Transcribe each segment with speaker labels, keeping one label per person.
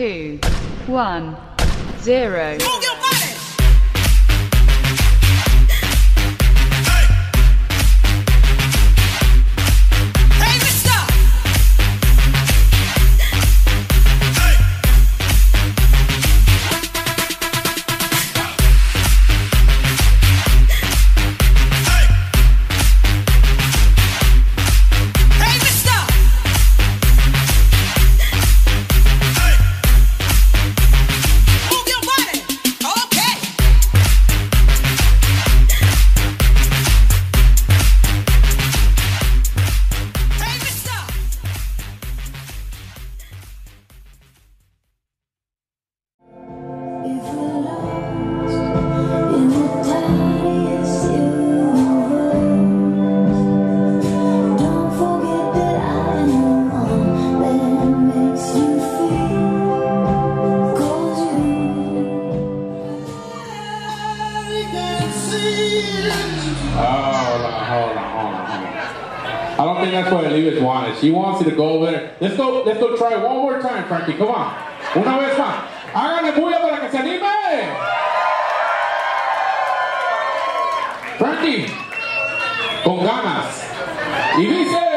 Speaker 1: two, one, zero.
Speaker 2: I
Speaker 3: think that's what Olivia wanted. She wants you to go over there. Let's go, let's go try one more time, Frankie. Come on. Una vez más. Háganle bulla para que se anime. Frankie. Con ganas. Y dice.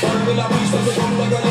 Speaker 4: Cuando la pista se pone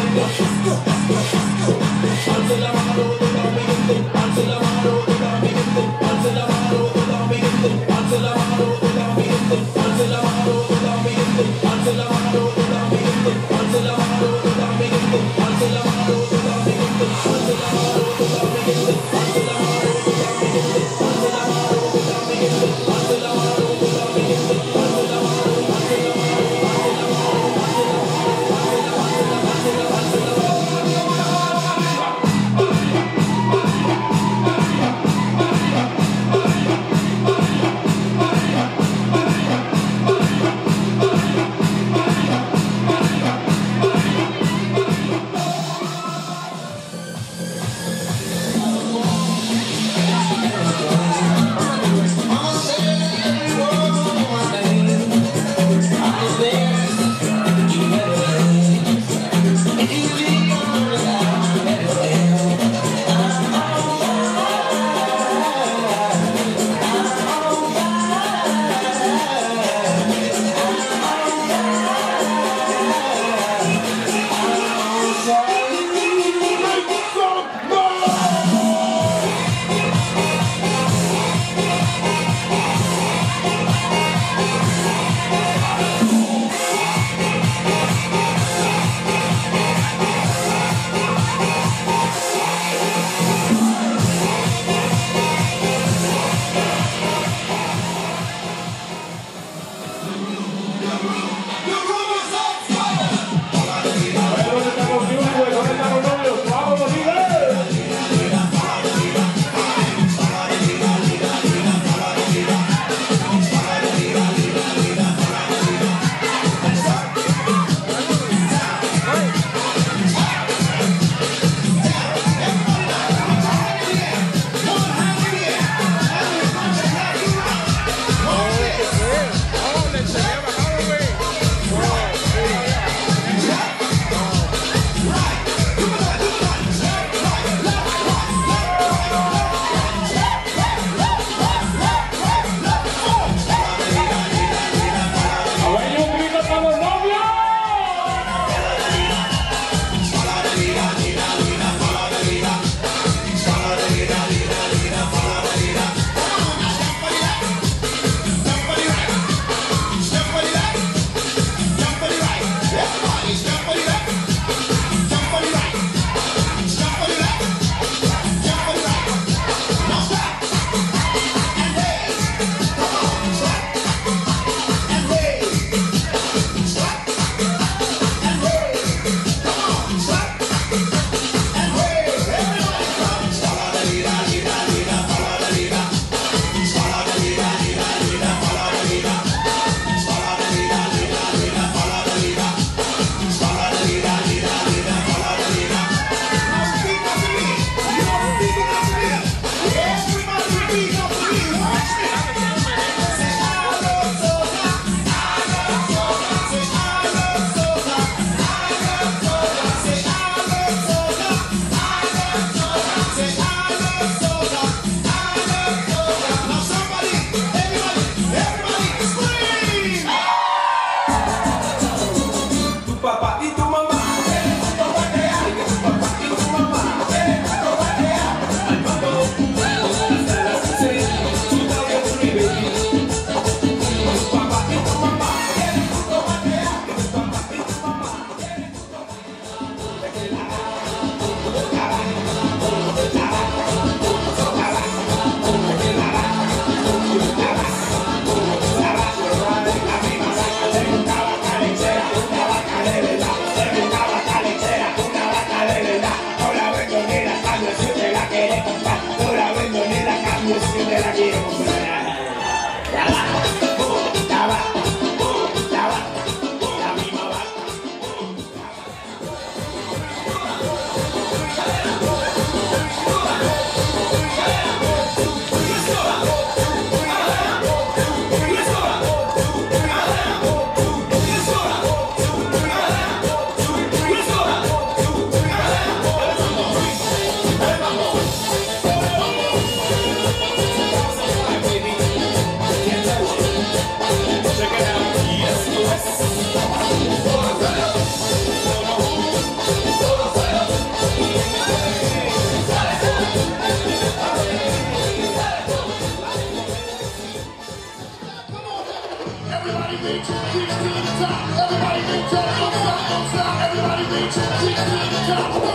Speaker 4: reach, reach to the top. Everybody reach, stop, don't stop. Everybody reach, reach to the top.